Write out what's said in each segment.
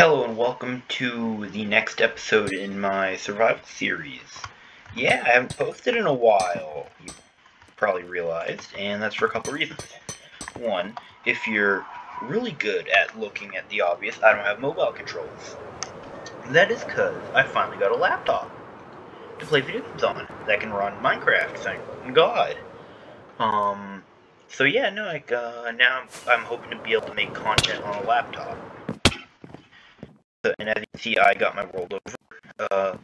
Hello and welcome to the next episode in my survival series. Yeah, I haven't posted in a while, you probably realized, and that's for a couple reasons. One, if you're really good at looking at the obvious, I don't have mobile controls. That is because I finally got a laptop to play video games on that can run Minecraft, thank God. Um, so yeah, no, like, uh, now I'm, I'm hoping to be able to make content on a laptop. And as you can see, I got my world over. Uh,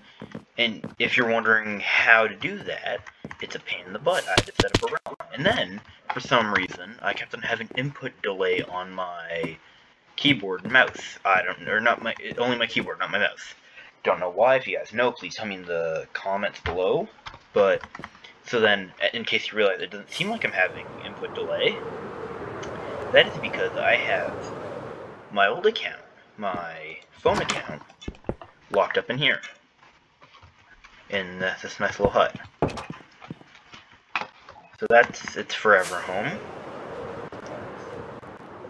and if you're wondering how to do that, it's a pain in the butt. I had to set up a realm. And then, for some reason, I kept on having input delay on my keyboard and mouse. I don't, or not my, only my keyboard, not my mouse. Don't know why. If you guys know, please tell me in the comments below. But, so then, in case you realize it doesn't seem like I'm having input delay, that is because I have my old account, my phone account, locked up in here. In this nice little hut. So that's its forever home.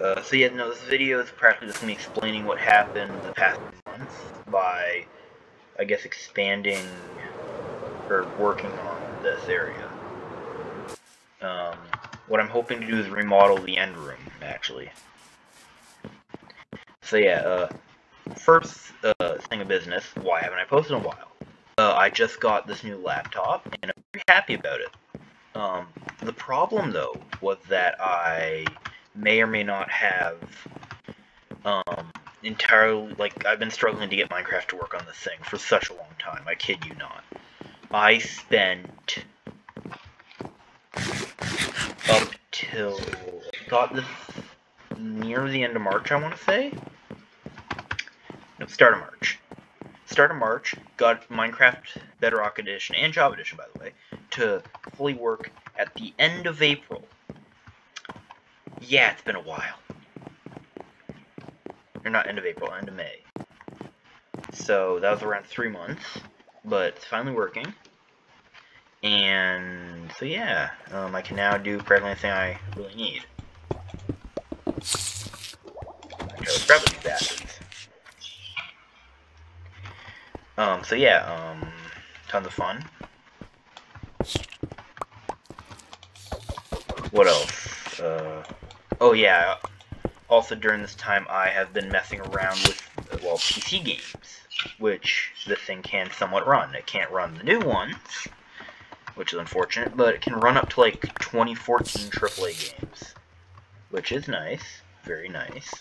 Uh, so yeah, no, this video is practically just me explaining what happened the past months by, I guess, expanding or working on this area. Um, what I'm hoping to do is remodel the end room, actually. So yeah, uh, first uh, thing of business, why haven't I posted in a while? Uh, I just got this new laptop, and I'm very happy about it. Um, the problem, though, was that I may or may not have um, entirely, like, I've been struggling to get Minecraft to work on this thing for such a long time, I kid you not. I spent up till, got this near the end of March, I want to say? Start of March. Start of March, got Minecraft Bedrock Edition, and Java Edition, by the way, to fully work at the end of April. Yeah, it's been a while. Or not end of April, end of May. So, that was around three months, but it's finally working. And, so yeah, um, I can now do practically anything I really need. Okay, let's grab these bastards. Um, so yeah, um, tons of fun. What else? Uh, oh yeah, also during this time I have been messing around with, well, PC games, which this thing can somewhat run. It can't run the new ones, which is unfortunate, but it can run up to like 2014 AAA games, which is nice, very nice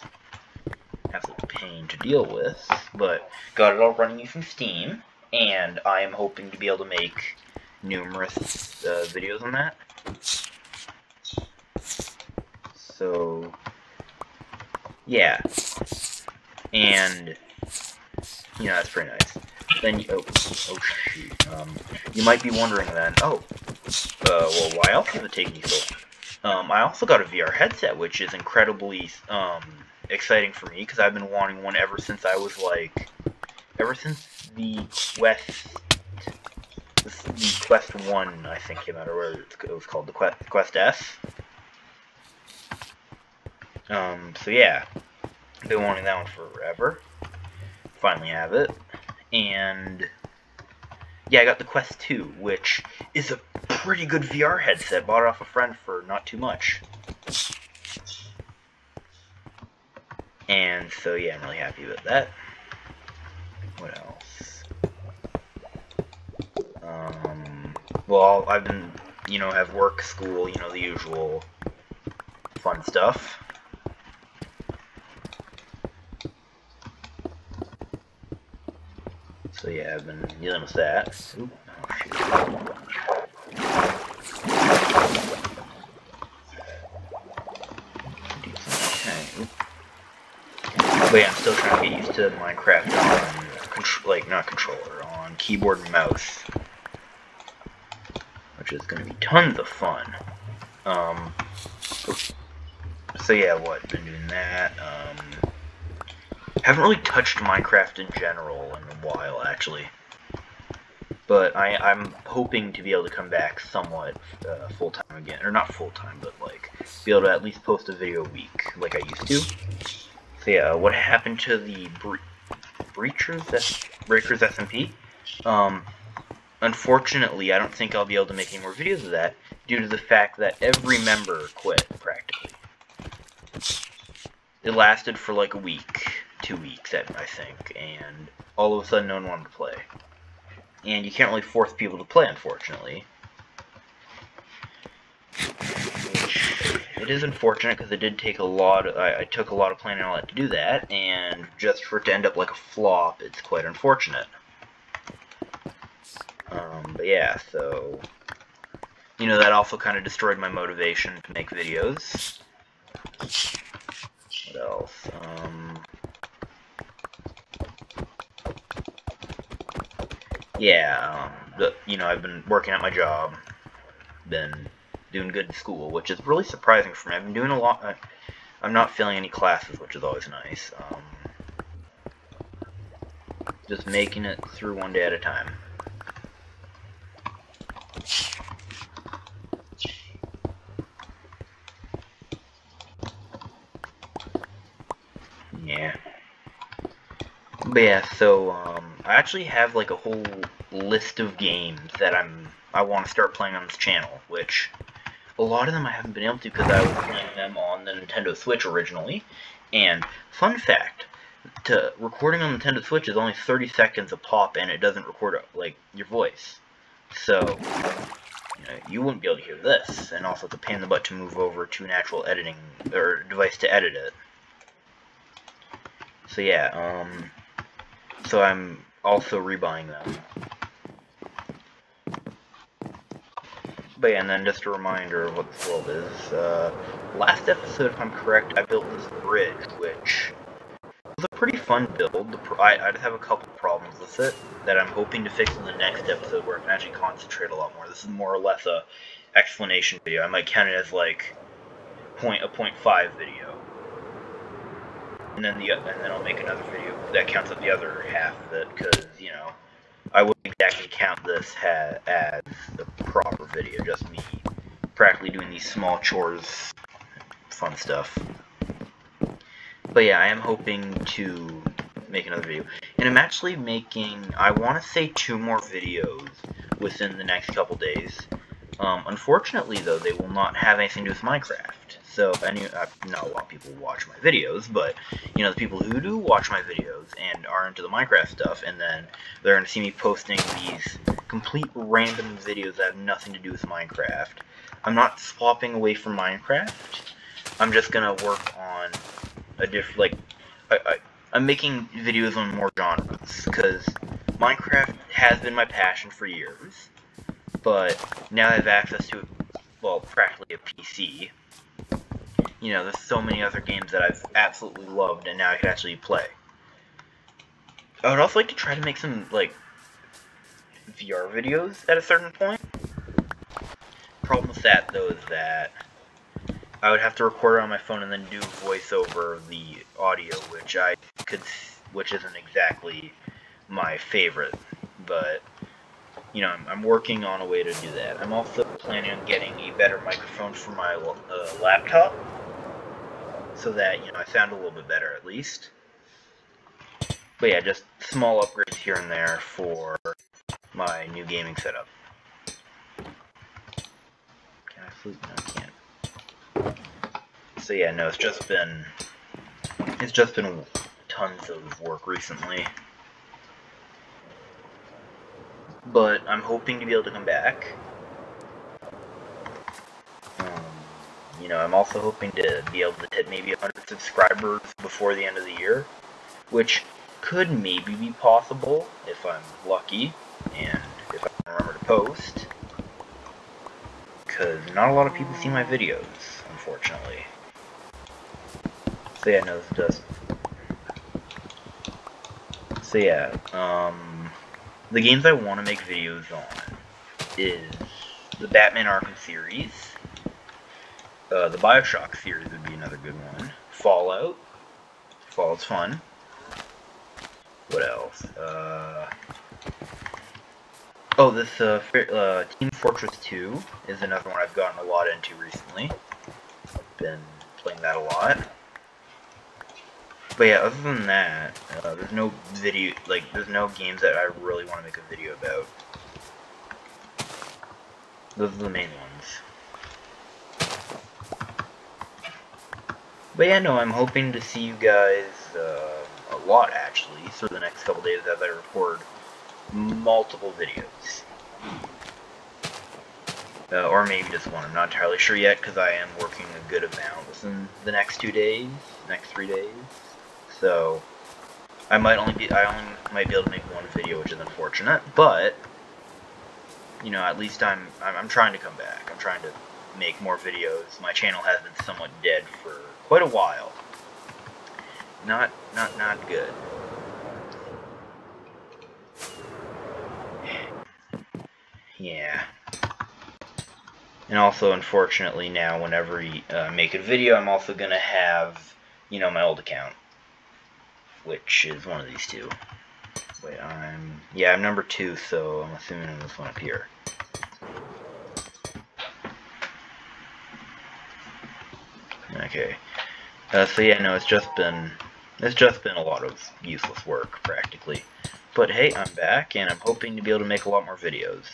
absolute pain to deal with, but got it all running using Steam, and I am hoping to be able to make numerous uh, videos on that. So, yeah. And, you know, that's pretty nice. Then, you, oh, oh shoot, um, you might be wondering then, oh, uh, well, why else is it taking so long? Um, I also got a VR headset, which is incredibly, um, exciting for me because I've been wanting one ever since I was like, ever since the Quest, the Quest One I think came out, or whatever it was called, the Quest Quest S. Um, so yeah, been wanting that one forever. Finally have it, and yeah, I got the Quest 2, which is a pretty good VR headset. Bought it off a friend for not too much. And so, yeah, I'm really happy with that. What else? Um, well, I've been, you know, have work, school, you know, the usual fun stuff. So, yeah, I've been dealing with that. Oop, oh, But yeah, I'm still trying to get used to Minecraft on, like, not controller, on keyboard and mouse. Which is going to be tons of fun. Um, so yeah, what, been doing that, um, haven't really touched Minecraft in general in a while, actually. But I, I'm hoping to be able to come back somewhat uh, full-time again, or not full-time, but like, be able to at least post a video a week, like I used to. So yeah, what happened to the Breachers, Breakers SMP. Um, unfortunately, I don't think I'll be able to make any more videos of that due to the fact that every member quit, practically. It lasted for like a week, two weeks, I think, and all of a sudden no one wanted to play. And you can't really force people to play, unfortunately. It is unfortunate because it did take a lot. Of, I, I, took a lot of planning on it to do that, and just for it to end up like a flop, it's quite unfortunate. Um, but yeah, so you know that also kind of destroyed my motivation to make videos. What else? Um, yeah, um, the, you know I've been working at my job, been doing good in school, which is really surprising for me. I've been doing a lot. I, I'm not failing any classes, which is always nice. Um, just making it through one day at a time. Yeah. But yeah, so um, I actually have like a whole list of games that I'm I want to start playing on this channel, which a lot of them I haven't been able to because I was playing them on the Nintendo Switch originally. And fun fact, to recording on the Nintendo Switch is only 30 seconds a pop, and it doesn't record like your voice. So you, know, you wouldn't be able to hear this, and also it's a pain in the butt to move over to an actual editing or device to edit it. So yeah, um, so I'm also rebuying them. But yeah, and then just a reminder of what this world is. Uh, last episode, if I'm correct, I built this bridge, which was a pretty fun build. I, I just have a couple problems with it that I'm hoping to fix in the next episode where I can actually concentrate a lot more. This is more or less a explanation video. I might count it as like point a point five video. And then the and then I'll make another video that counts up the other half of it because you know I wouldn't exactly count this as the proper video, just me practically doing these small chores, fun stuff. But yeah, I am hoping to make another video. And I'm actually making, I want to say two more videos within the next couple days. Um, unfortunately, though, they will not have anything to do with Minecraft. So, I knew, uh, not a lot of people watch my videos, but, you know, the people who do watch my videos and are into the Minecraft stuff, and then they're going to see me posting these complete random videos that have nothing to do with Minecraft. I'm not swapping away from Minecraft. I'm just going to work on a different, like, I, I, I'm making videos on more genres, because Minecraft has been my passion for years, but now I have access to, well, practically a PC, you know, there's so many other games that I've absolutely loved, and now I can actually play. I would also like to try to make some, like, VR videos at a certain point. Problem with that, though, is that I would have to record it on my phone and then do voice over the audio, which I could, which isn't exactly my favorite, but, you know, I'm, I'm working on a way to do that. I'm also planning on getting a better microphone for my uh, laptop, so that, you know, I sound a little bit better at least. But yeah, just small upgrades here and there for my new gaming setup. Can I flute? No, I can't. So yeah, no, it's just been, it's just been tons of work recently. But I'm hoping to be able to come back You know, I'm also hoping to be able to hit maybe 100 subscribers before the end of the year, which could maybe be possible if I'm lucky and if I remember to post. Because not a lot of people see my videos, unfortunately. So yeah, no, this does. So yeah, um, the games I want to make videos on is the Batman Arkham series, uh, the Bioshock series would be another good one. Fallout. Fallout's fun. What else? Uh, oh, this uh, uh, Team Fortress 2 is another one I've gotten a lot into recently. I've been playing that a lot. But yeah, other than that, uh, there's no video, like, there's no games that I really want to make a video about. Those are the main ones. But yeah, no, I'm hoping to see you guys uh, a lot, actually, for the next couple days as I record multiple videos. Uh, or maybe just one, I'm not entirely sure yet, because I am working a good amount within the next two days, next three days. So, I might only be, I only might be able to make one video, which is unfortunate, but, you know, at least I'm, I'm, I'm trying to come back. I'm trying to make more videos. My channel has been somewhat dead for quite a while. Not, not, not good. Yeah. And also, unfortunately, now whenever I uh, make a video, I'm also going to have, you know, my old account. Which is one of these two. Wait, I'm... Yeah, I'm number two, so I'm assuming I'm this one up here. Okay. Uh, so yeah, no, it's just been... It's just been a lot of useless work, practically. But hey, I'm back, and I'm hoping to be able to make a lot more videos.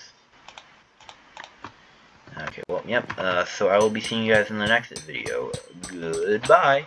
Okay, well, yep, uh, so I will be seeing you guys in the next video. Goodbye!